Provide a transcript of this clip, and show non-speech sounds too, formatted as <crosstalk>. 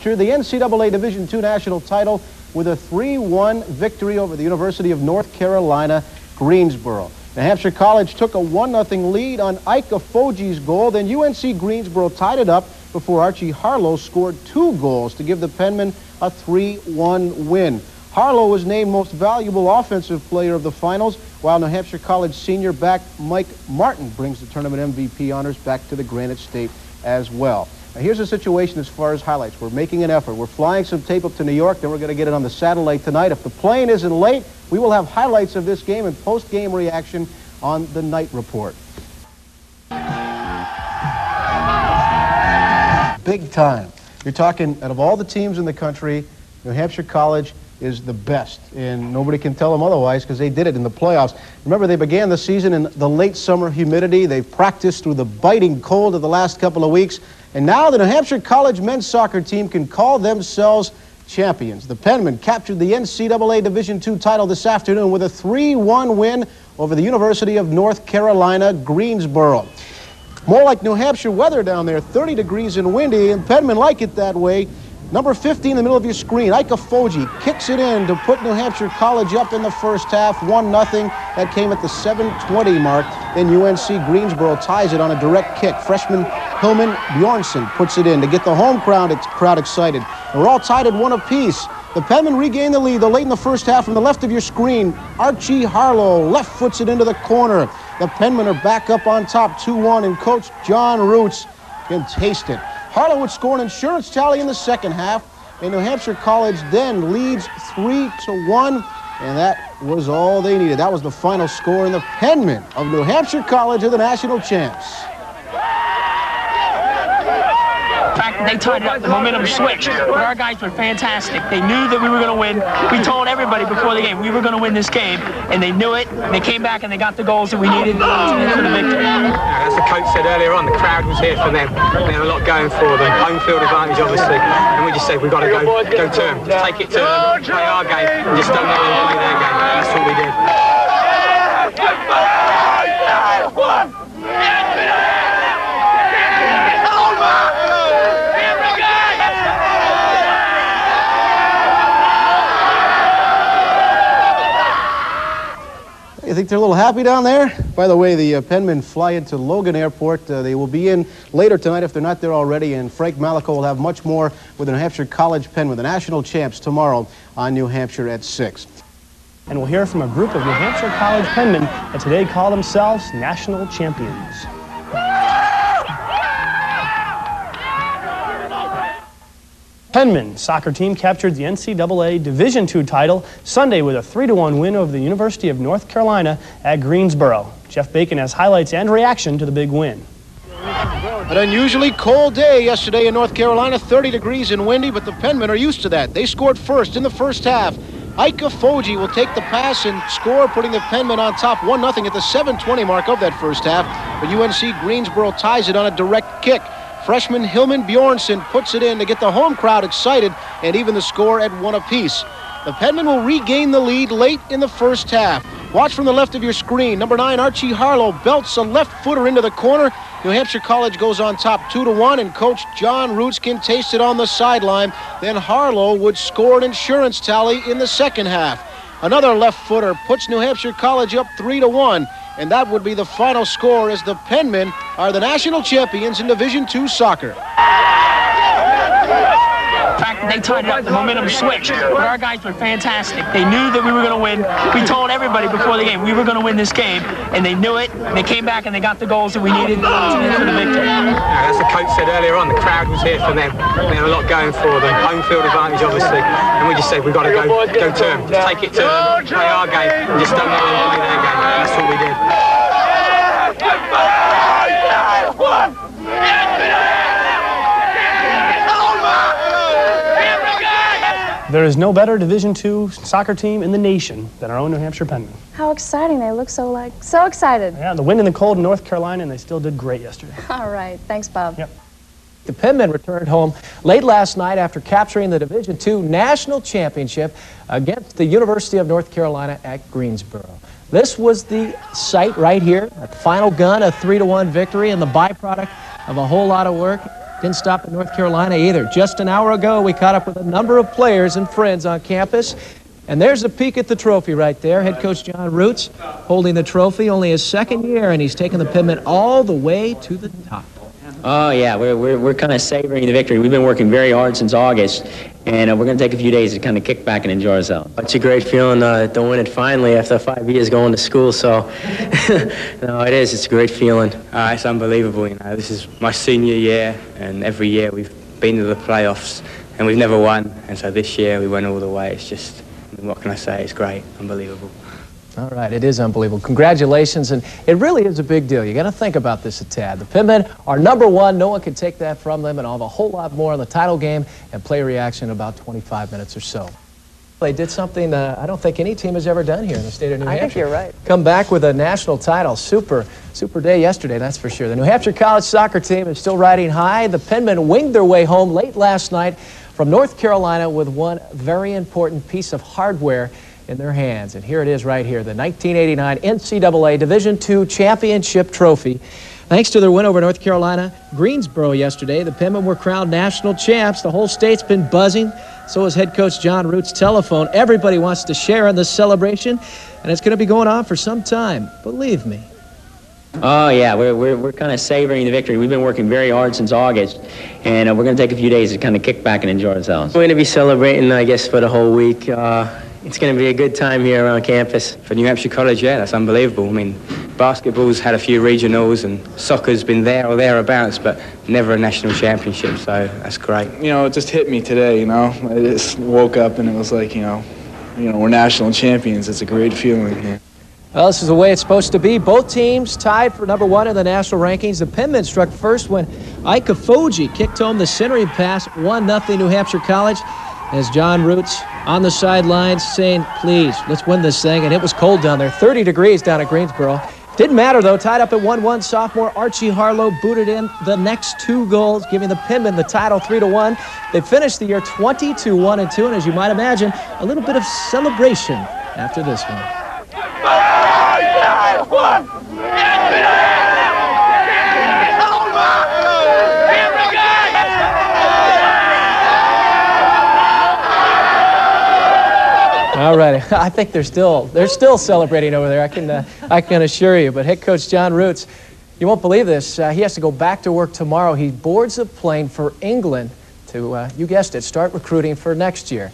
capture the NCAA Division II national title with a 3-1 victory over the University of North Carolina, Greensboro. New Hampshire College took a 1-0 lead on Ike Afoji's goal. Then UNC Greensboro tied it up before Archie Harlow scored two goals to give the Penmen a 3-1 win. Harlow was named most valuable offensive player of the finals, while New Hampshire College senior back Mike Martin brings the tournament MVP honors back to the Granite State as well. Now, here's the situation as far as highlights. We're making an effort. We're flying some tape up to New York, then we're going to get it on the satellite tonight. If the plane isn't late, we will have highlights of this game and post-game reaction on the night report. Big time. You're talking, out of all the teams in the country, New Hampshire College is the best, and nobody can tell them otherwise because they did it in the playoffs. Remember, they began the season in the late summer humidity. They've practiced through the biting cold of the last couple of weeks, and now the New Hampshire College men's soccer team can call themselves champions. The Penmen captured the NCAA Division II title this afternoon with a 3-1 win over the University of North Carolina, Greensboro. More like New Hampshire weather down there, 30 degrees and windy, and Penmen like it that way. Number 15 in the middle of your screen, Ike Afoji, kicks it in to put New Hampshire College up in the first half, 1-0. That came at the 7.20 mark. Then UNC Greensboro ties it on a direct kick. Freshman Hillman Bjornson puts it in to get the home crowd, crowd excited. We're all tied at one apiece. The Penmen regain the lead, though late in the first half from the left of your screen. Archie Harlow left foots it into the corner. The Penmen are back up on top 2-1, and Coach John Roots can taste it. Harlow would score an insurance tally in the second half, and New Hampshire College then leads 3 to 1, and that was all they needed. That was the final score, in the Penmen of New Hampshire College are the national champs. They tied it up. The momentum switched. But our guys were fantastic. They knew that we were going to win. We told everybody before the game we were going to win this game, and they knew it. They came back and they got the goals that we needed for the victory. As the coach said earlier on, the crowd was here for them. They had a lot going for them. Home field advantage, obviously. And we just said we've got to go, go to them. Just take it to them, play our game, and just don't let them play their game. That's what we did. You think they're a little happy down there? By the way, the uh, Penmen fly into Logan Airport. Uh, they will be in later tonight if they're not there already, and Frank Malico will have much more with the New Hampshire College Penmen, the national champs, tomorrow on New Hampshire at 6. And we'll hear from a group of New Hampshire College Penmen that today call themselves national champions. Penmen soccer team captured the NCAA Division II title Sunday with a 3-1 win over the University of North Carolina at Greensboro. Jeff Bacon has highlights and reaction to the big win. An unusually cold day yesterday in North Carolina, 30 degrees and windy, but the Penmen are used to that. They scored first in the first half. Ike Afoji will take the pass and score, putting the Penmen on top 1-0 at the 7.20 mark of that first half. But UNC Greensboro ties it on a direct kick. Freshman Hillman Bjornson puts it in to get the home crowd excited and even the score at one apiece. The Penmen will regain the lead late in the first half. Watch from the left of your screen. Number nine, Archie Harlow belts a left footer into the corner. New Hampshire College goes on top two to one, and Coach John Roots can taste it on the sideline. Then Harlow would score an insurance tally in the second half. Another left footer puts New Hampshire College up three to one and that would be the final score as the Penmen are the national champions in Division II soccer. They tied it up. The momentum switched. But our guys were fantastic. They knew that we were going to win. We told everybody before the game we were going to win this game, and they knew it. They came back and they got the goals that we needed for the victory. As the coach said earlier on, the crowd was here for them. They had a lot going for them. Home field advantage, obviously. And we just said we've got to go, go to them. Take it to them, play our game, and just don't let them play their game. That's what we did. There is no better Division II soccer team in the nation than our own New Hampshire Penmen. How exciting. They look so like so excited. Yeah, the wind and the cold in North Carolina, and they still did great yesterday. <laughs> All right. Thanks, Bob. Yep. The Penmen returned home late last night after capturing the Division II National Championship against the University of North Carolina at Greensboro. This was the site right here, at the final gun, a 3-1 victory, and the byproduct of a whole lot of work Didn't stop in North Carolina either. Just an hour ago, we caught up with a number of players and friends on campus. And there's a peek at the trophy right there. Head coach John Roots holding the trophy, only his second year, and he's taken the Penmen all the way to the top. Oh, yeah, we're, we're, we're kind of savoring the victory. We've been working very hard since August, and uh, we're going to take a few days to kind of kick back and enjoy ourselves. It's a great feeling uh, to win it finally after five years going to school. So, <laughs> no, it is. It's a great feeling. Uh, it's unbelievable. You know, this is my senior year, and every year we've been to the playoffs, and we've never won. And so this year we went all the way. It's just, I mean, what can I say? It's great, unbelievable. All right, it is unbelievable. Congratulations, and it really is a big deal. You got to think about this a tad. The Penmen are number one. No one can take that from them, and I'll have a whole lot more on the title game and play reaction in about 25 minutes or so. They did something uh, I don't think any team has ever done here in the state of New I Hampshire. think you're right. Come back with a national title. Super, super day yesterday, that's for sure. The New Hampshire College soccer team is still riding high. The Penmen winged their way home late last night from North Carolina with one very important piece of hardware in their hands. And here it is right here, the 1989 NCAA Division II Championship Trophy. Thanks to their win over North Carolina, Greensboro yesterday, the Penmen were crowned national champs. The whole state's been buzzing. So is head coach John Root's telephone. Everybody wants to share in this celebration, and it's going to be going on for some time. Believe me. Oh, yeah, we're, we're, we're kind of savoring the victory. We've been working very hard since August, and uh, we're going to take a few days to kind of kick back and enjoy ourselves. We're going to be celebrating, I guess, for the whole week. Uh, it's going to be a good time here around campus. For New Hampshire College, yeah, that's unbelievable. I mean, basketball's had a few regionals and soccer's been there or thereabouts, but never a national championship, so that's great. You know, it just hit me today, you know. I just woke up and it was like, you know, you know, we're national champions. It's a great feeling. Yeah. Well, this is the way it's supposed to be. Both teams tied for number one in the national rankings. The Penmen struck first when Ike Fuji kicked home the centering pass, 1-0 New Hampshire College. As John Roots on the sidelines saying, please, let's win this thing. And it was cold down there, 30 degrees down at Greensboro. Didn't matter, though. Tied up at 1-1, sophomore Archie Harlow booted in the next two goals, giving the Penmen the title 3-1. They finished the year 22-1-2, and as you might imagine, a little bit of celebration after this one. All right, <laughs> I think they're still they're still celebrating over there. I can uh, I can assure you. But head coach John Roots, you won't believe this. Uh, he has to go back to work tomorrow. He boards a plane for England to uh, you guessed it, start recruiting for next year.